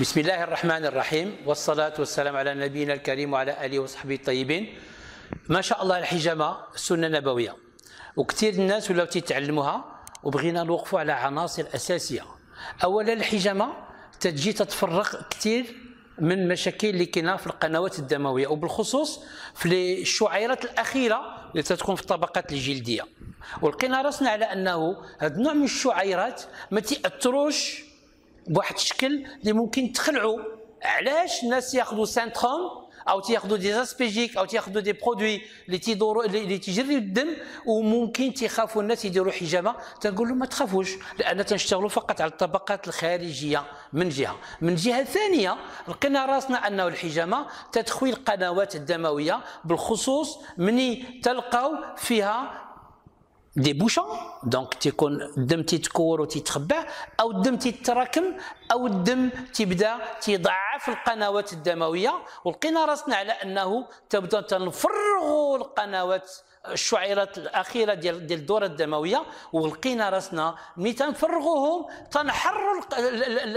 بسم الله الرحمن الرحيم. والصلاة والسلام على نبينا الكريم وعلى آله وصحبه الطيبين. ما شاء الله الحجامة سنة نبوية. وكثير الناس ولاو تيتعلموها وبغينا نوقفوا على عناصر أساسية. أولا الحجامة تجي تتفرق كثير من مشاكل اللي كاينة في القنوات الدموية وبالخصوص في الشعيرات الأخيرة اللي تتكون في الطبقات الجلدية. ولقينا راسنا على أنه هذا النوع من الشعيرات ما تاثروش بواحد الشكل اللي ممكن تخلعوا علاش الناس ياخذوا Sintrom أو تياخذوا des Aspégic أو تياخذوا des produits اللي تيدوروا اللي تيجريو الدم وممكن تيخافوا الناس يديروا حجامة؟ تنقول لهم ما تخافوش لأن تنشتغلوا فقط على الطبقات الخارجية من جهة. من جهة ثانية لقينا راسنا أنه الحجامة تدخل القنوات الدموية بالخصوص مني تلقاو فيها des bouchons donc تيكون الدم تيتكور وتيتخبع أو الدم تيتراكم أو الدم تيبدا تيضعف القنوات الدمويه ولقينا راسنا على انه تبدا تنفرغوا القنوات الشعيرات الاخيره ديال ديال الدوره الدمويه ولقينا راسنا ملي تنفرغوهم تنحرروا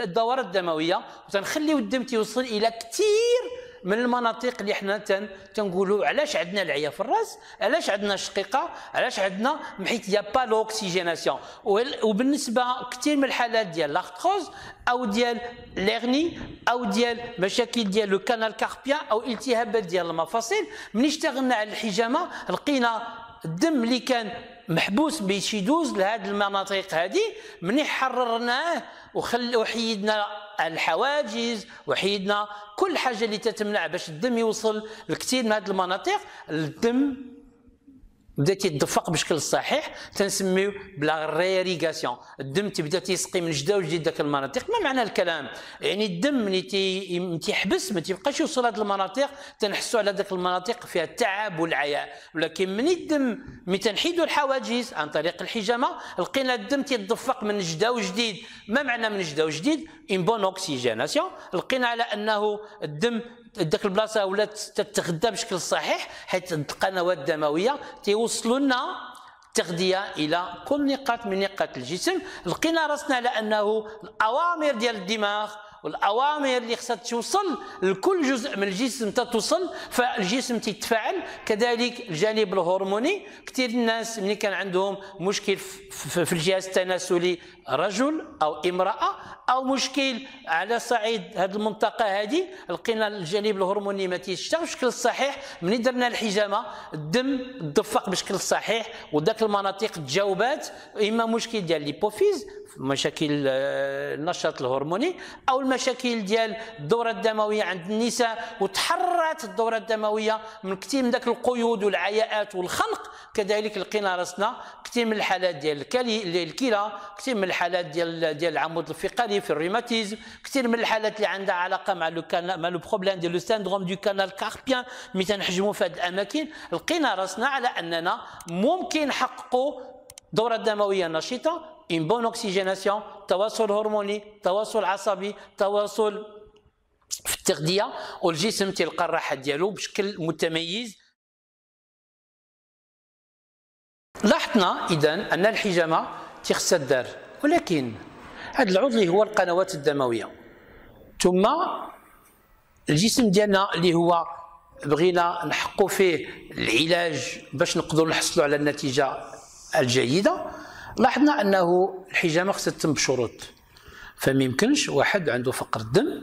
الدوره الدمويه وتنخليو الدم تيوصل إلى كثير من المناطق اللي حنا تنقولوا علاش عندنا العيا في الراس؟ علاش عندنا الشقيقة؟ علاش عندنا حيت il y a pas l'oxygénation وبالنسبة كثير من الحالات ديال l'arthrose أو ديال l'hernie أو ديال مشاكل ديال le canal carpien أو التهابات ديال المفاصل ملي اشتغلنا على الحجامة لقينا الدم اللي كان محبوس باش يدوز لهذه المناطق هذه مني حررناه وخل وحيدنا الحواجز وحيدنا كل حاجة اللي تتمنع باش الدم يوصل لكثير من هذه المناطق الدم بدا تيدفق بشكل صحيح تنسميو ب la réirrigation. الدم تبدا تيسقي من جدا وجديد ذاك المناطق. ما معنى الكلام؟ يعني الدم ملي تي تيحبس ما تيبقاش يوصل هذه المناطق تنحسوا على ذاك المناطق فيها التعب والعياء. ولكن من الدم ملي تنحيدوا الحواجز عن طريق الحجامة لقينا الدم تيدفق من جدا وجديد. ما معنى من جدا وجديد؟ une bonne oxygénation لقينا على أنه الدم ذاك البلاصه ولات تتغذى بشكل صحيح حيث القنوات الدمويه تيوصلوا لنا التغذية إلى كل نقاط من نقاط الجسم. لقينا راسنا على أنه الأوامر ديال الدماغ والأوامر اللي خصها توصل لكل جزء من الجسم توصل فالجسم تيتفاعل كذلك الجانب الهرموني. كثير الناس ملي كان عندهم مشكل في الجهاز التناسلي رجل أو امرأة أو مشكل على صعيد هذه المنطقة هذه لقينا الجانب الهرموني ما تيشتغلش بشكل صحيح. ملي درنا الحجامة الدم تدفق بشكل صحيح وذاك المناطق تجاوبات إما مشكل ديال ليبوفيز مشاكل آه، النشاط الهرموني أو المشاكل ديال الدورة الدموية عند النساء وتحررت الدورة الدموية من كثير من ذاك القيود والعياءات والخنق. كذلك لقينا راسنا كثير من الحالات ديال الكلى كثير من الحالات ديال ديال العمود الفقري في الروماتيزم كثير من الحالات اللي عندها علاقة مع le canal مع le problème ديال le syndrome du canal carpien ملي تنحجموا في هذه الأماكن. لقينا راسنا على أننا ممكن نحققوا الدوره الدمويه نشيطة une bonne oxygénation تواصل هرموني تواصل عصبي تواصل في التغذيه والجسم تلقى الراحه ديالو بشكل متميز لاحظنا اذا أن الحجامة تخص الدار ولكن هذا العضو هو القنوات الدموية. ثم الجسم ديالنا اللي هو بغينا نحققوا فيه العلاج باش نقدروا نحصلوا على النتيجة الجيدة. لاحظنا أنه الحجامة خصها تتم بشروط. فما يمكنش واحد عنده فقر الدم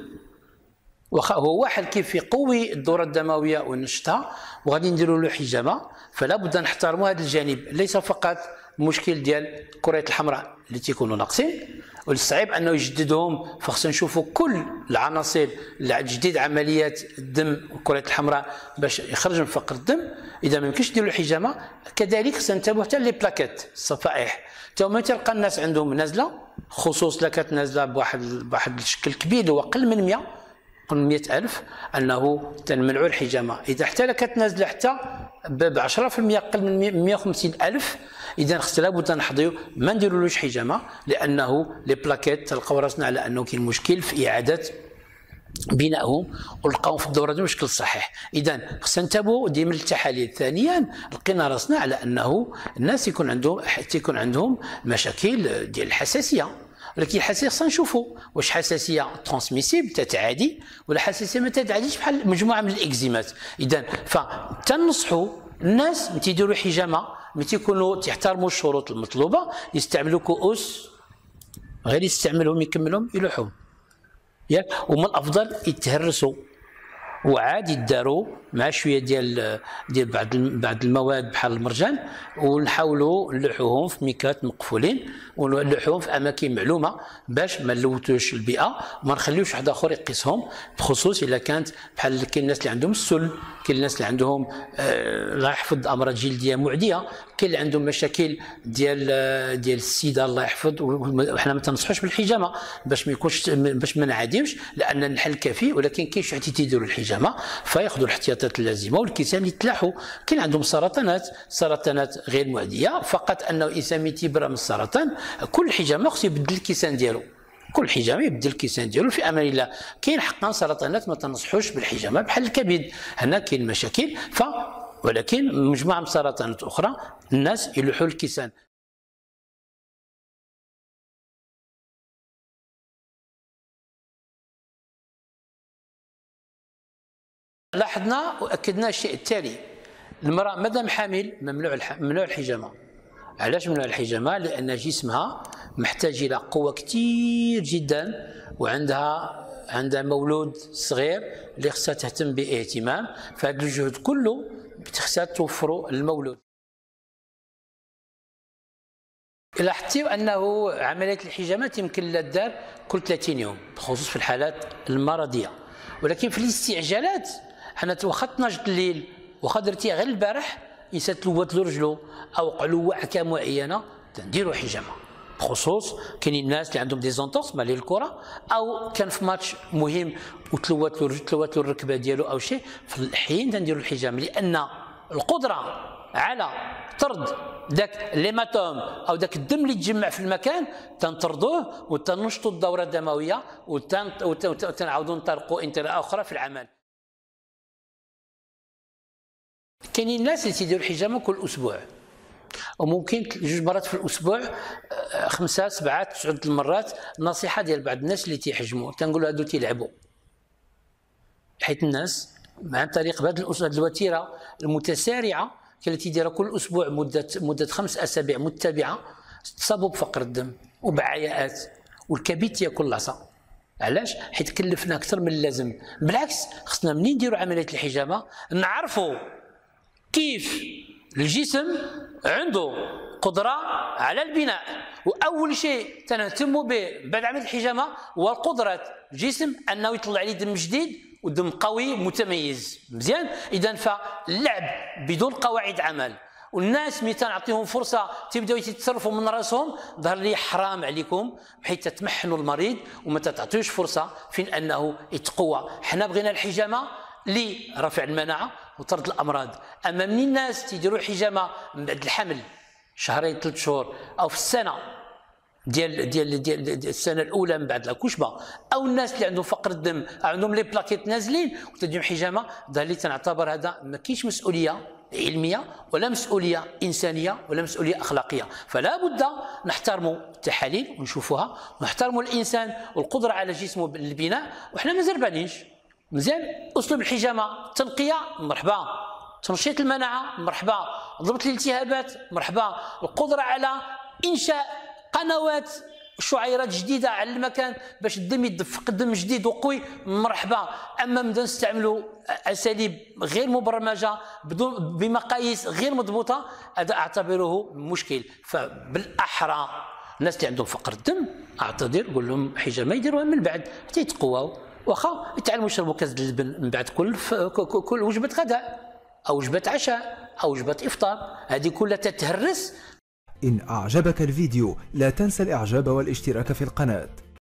واخا هو واحد كيف يقوي الدورة الدموية وينشطها وغادي نديروا له حجامة فلا بد نحترموا هذا الجانب. ليس فقط المشكل ديال الكريات الحمراء اللي تيكونوا ناقصين والصعيب أنه يجددهم فخصنا نشوفوا كل العناصر تجديد عمليات الدم والكريات الحمراء باش يخرج من فقر الدم. إذا ما يمكنش نديروا الحجامة كذلك ننتبهوا حتى لي بلاكيت الصفائح حتى هما تلقى الناس عندهم نازله خصوص لا كانت نازله بواحد بواحد الشكل كبير هو أقل من 100 قل من 100000 أنه تنمنعوا الحجامة. إذا حتى لا كانت نازله حتى ب 10% أقل من 150000 إذا خصنا لابد نحضيو ما نديرولوش حجامة؟ لأنه لي بلاكيت تلقاو راسنا على أنه كاين مشكل في إعادة بنائهم ولقاهم في الدورة بشكل صحيح. إذا خصنا نتابعوا ديما التحاليل ثانيا لقينا راسنا على أنه الناس يكون عندهم تيكون عندهم مشاكل ديال الحساسية. ولكن الحساسية خصنا نشوفوا واش حساسية ترانسميسيبل تتعادي ولا حساسية ما تتعاديش بحال مجموعة من الإكزيمات. اذا فتنصحوا الناس ملي تيديروا حجامة ملي تيكونوا تيحترموا الشروط المطلوبة يستعملوا كؤوس غير يستعملهم يكملهم يلوحهم ياك؟ ومن الأفضل يتهرسوا وعاد يداروا مع شوية ديال ديال بعض بعض المواد بحال المرجان ونحاولوا نلوحوهم في ميكات مقفولين ونلوحوهم في أماكن معلومة باش ما نلوثوش البيئة وما نخليوش واحد آخر يقيسهم بخصوص إلا كانت بحال كاين الناس اللي عندهم السل كاين الناس اللي عندهم الله يحفظ أمراض جلدية معدية كاين اللي عندهم مشاكل ديال ديال السيدا الله يحفظ وحنا ما تنصحوش بالحجامة باش ما يكونش باش ما نعاديوش لأن الحل كافي ولكن كاين شي تيديروا الحجامة فياخذوا الاحتياطات اللازمة والكيسان يتلاحوا كاين عندهم سرطانات سرطانات غير معديه فقط انه الانسان تيبرى من السرطان كل حجامة خصو يبدل الكيسان ديالو. كل حجامة يبدل الكيسان ديالو في أمان الله. كاين حقا سرطانات ما تنصحوش بالحجامة بحال الكبد. هنا كاين مشاكل ف ولكن مجموعة من السرطانات أخرى الناس يلوحوا الكيسان. لاحظنا وأكدنا الشيء التالي. المرأة مادام حامل ممنوع ممنوع الحجامة. علاش ممنوع الحجامة؟ لأن جسمها محتاج إلى قوة كثير جدا وعندها عندها مولود صغير اللي خصها تهتم باهتمام فهذا الجهد كله خصها توفروا للمولود لاحظتي أنه عملية الحجامه يمكن لا دار كل 30 يوم بخصوص في الحالات المرضية. ولكن في الاستعجالات حنا واخا 12 الليل واخا درتيها غير البارح إنسان تلوت له رجلو أو قعلو وعكه معينة تنديروا حجامة. بخصوص كاينين الناس اللي عندهم des entorses ديال الكرة أو كان في ماتش مهم وتلوت له تلوت له الركبة ديالو أو شيء في الحين تنديروا الحجامه لأن القدرة على طرد ذاك l'hématome أو ذاك الدم اللي تجمع في المكان تنطردوه وتنشطوا الدورة الدموية وتنعاودوا نطلقوا انطلاقه أخرى في العمل. كاينين الناس اللي تيديروا الحجامه كل أسبوع. وممكن جوج مرات في الأسبوع آه، خمسة سبعة تسعة المرات نصيحة ديال بعض الناس اللي تيحجموا. تنقولوا هادو تيلعبوا. حيت الناس عن طريق هذه الوتيرة المتسارعة اللي تيديرها كل أسبوع مدة مدة خمس أسابيع متبعة تصابوا بفقر الدم وبعياءات والكبد تياكل العصا. علاش؟ حيت كلفنا أكثر من اللازم. بالعكس خصنا منين نديروا عملية الحجامة؟ نعرفوا كيف الجسم عنده قدرة على البناء وأول شيء تنهتم به بعد عملية الحجامة هو قدرة الجسم أنه يطلع عليه دم جديد ودم قوي متميز. مزيان؟ إذا فاللعب بدون قواعد عمل. والناس ملي تنعطيهم فرصة تبداو يتصرفوا من رأسهم ظهر لي حرام عليكم بحيث تتمحنوا المريض وما تعطيوش فرصة فين أنه يتقوى. حنا بغينا الحجامة لرفع المناعة وطرد الأمراض. أما من الناس تيديروا الحجامه من بعد الحمل؟ شهرين ثلاث شهور أو في السنة. ديال ديال ديال السنة الأولى من بعد الكشبه أو الناس اللي عندهم فقر الدم عندهم لي بلاكيت نازلين وتديهم حجامة. ظهر لي تنعتبر هذا ما كاينش مسؤولية علمية ولا مسؤولية إنسانية ولا مسؤولية أخلاقية. فلا بد نحترموا التحاليل ونشوفوها. ونحترموا الإنسان والقدرة على جسمه بالبناء. وحنا ما زربانينش مزيان. أسلوب الحجامة تنقية مرحبا. تنشيط المناعة مرحبا. ضبط الالتهابات مرحبا. القدرة على إنشاء قنوات شعيرات جديدة على المكان باش الدم يدفق الدم جديد وقوي مرحبا. أما نبدا نستعملوا أساليب غير مبرمجة بدون بمقاييس غير مضبوطة هذا أعتبره مشكل. فبالأحرى الناس اللي عندهم فقر الدم أعتذر قول لهم حجامة يديروها من بعد حتى يتقواو. واخا يتعلموا يشربوا كاس اللبن من بعد كل كل وجبة غداء أو وجبة عشاء أو وجبة إفطار. هذه كلها تتهرس. إن أعجبك الفيديو لا تنسى الإعجاب والاشتراك في القناة.